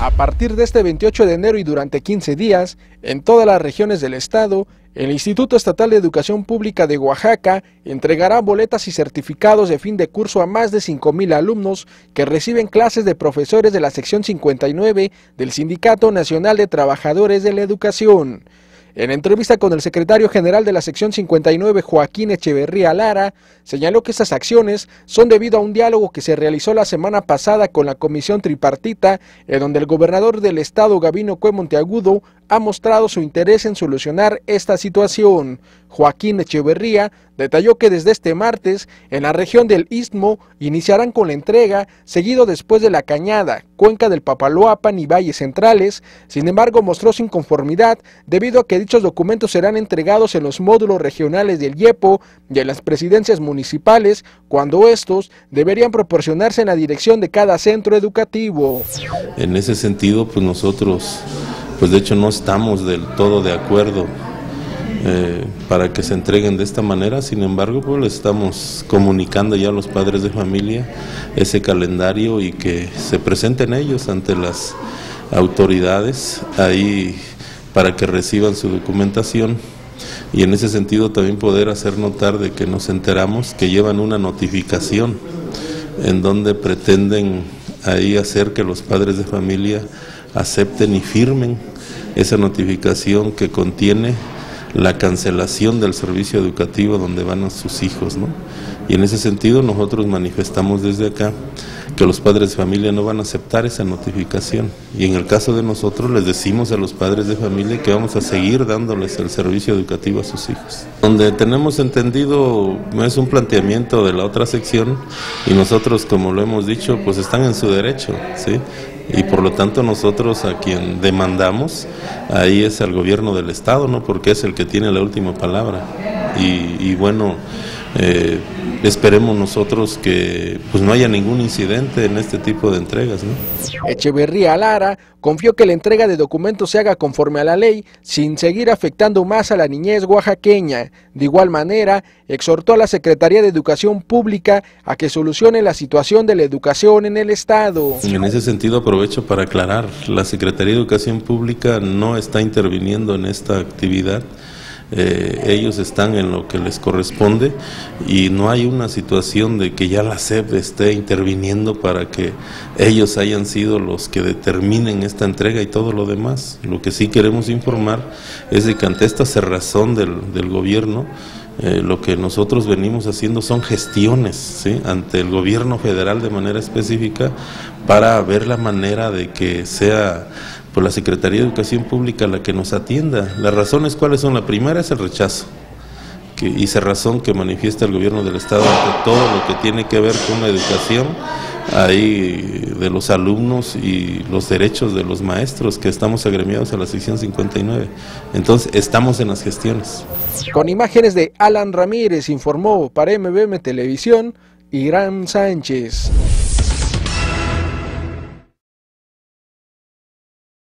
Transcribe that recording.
A partir de este 28 de enero y durante 15 días, en todas las regiones del estado, el Instituto Estatal de Educación Pública de Oaxaca entregará boletas y certificados de fin de curso a más de 5.000 alumnos que reciben clases de profesores de la sección 59 del Sindicato Nacional de Trabajadores de la Educación. En entrevista con el secretario general de la sección 59, Joaquín Echeverría Lara, señaló que estas acciones son debido a un diálogo que se realizó la semana pasada con la comisión tripartita, en donde el gobernador del estado, Gabino Cue Monteagudo, ha mostrado su interés en solucionar esta situación. Joaquín Echeverría detalló que desde este martes, en la región del Istmo, iniciarán con la entrega, seguido después de la Cañada, Cuenca del Papaloapan y Valles Centrales. Sin embargo, mostró su inconformidad debido a que dichos documentos serán entregados en los módulos regionales del IEPO y en las presidencias municipales, cuando estos deberían proporcionarse en la dirección de cada centro educativo. En ese sentido, pues nosotros pues de hecho no estamos del todo de acuerdo eh, para que se entreguen de esta manera, sin embargo pues estamos comunicando ya a los padres de familia ese calendario y que se presenten ellos ante las autoridades ahí para que reciban su documentación. Y en ese sentido también poder hacer notar de que nos enteramos que llevan una notificación en donde pretenden ahí hacer que los padres de familia acepten y firmen esa notificación que contiene la cancelación del servicio educativo donde van a sus hijos. ¿no? Y en ese sentido nosotros manifestamos desde acá que los padres de familia no van a aceptar esa notificación. Y en el caso de nosotros les decimos a los padres de familia que vamos a seguir dándoles el servicio educativo a sus hijos. Donde tenemos entendido es un planteamiento de la otra sección y nosotros, como lo hemos dicho, pues están en su derecho, ¿sí? y por lo tanto nosotros a quien demandamos ahí es al gobierno del estado, ¿no? Porque es el que tiene la última palabra. Y, bueno, eh, esperemos nosotros que pues no haya ningún incidente en este tipo de entregas. ¿no? Echeverría Lara confió que la entrega de documentos se haga conforme a la ley sin seguir afectando más a la niñez oaxaqueña. De igual manera, exhortó a la Secretaría de Educación Pública a que solucione la situación de la educación en el Estado. En ese sentido aprovecho para aclarar, la Secretaría de Educación Pública no está interviniendo en esta actividad. Eh, ellos están en lo que les corresponde y no hay una situación de que ya la SEP esté interviniendo para que ellos hayan sido los que determinen esta entrega y todo lo demás. Lo que sí queremos informar es de que ante esta cerrazón del, del gobierno, eh, lo que nosotros venimos haciendo son gestiones ¿sí? ante el gobierno federal de manera específica para ver la manera de que sea por la Secretaría de Educación Pública la que nos atienda. Las razones cuáles son? La primera es el rechazo que, y razón que manifiesta el gobierno del Estado ante todo lo que tiene que ver con la educación ahí de los alumnos y los derechos de los maestros que estamos agremiados a la sección 59. Entonces, estamos en las gestiones. Con imágenes de Alan Ramírez informó para MBM Televisión Irán Sánchez.